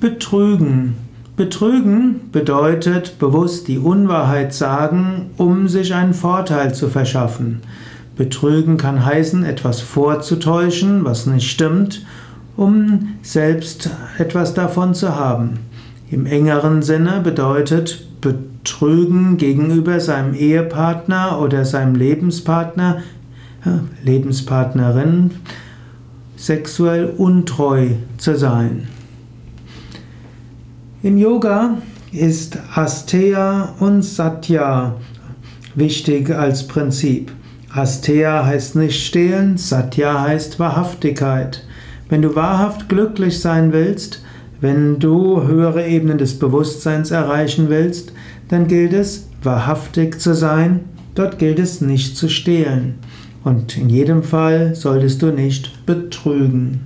Betrügen. Betrügen bedeutet bewusst die Unwahrheit sagen, um sich einen Vorteil zu verschaffen. Betrügen kann heißen, etwas vorzutäuschen, was nicht stimmt, um selbst etwas davon zu haben. Im engeren Sinne bedeutet Betrügen gegenüber seinem Ehepartner oder seinem Lebenspartner, Lebenspartnerin, sexuell untreu zu sein. Im Yoga ist Asteya und Satya wichtig als Prinzip. Asteya heißt nicht stehlen, Satya heißt Wahrhaftigkeit. Wenn du wahrhaft glücklich sein willst, wenn du höhere Ebenen des Bewusstseins erreichen willst, dann gilt es, wahrhaftig zu sein, dort gilt es nicht zu stehlen. Und in jedem Fall solltest du nicht betrügen.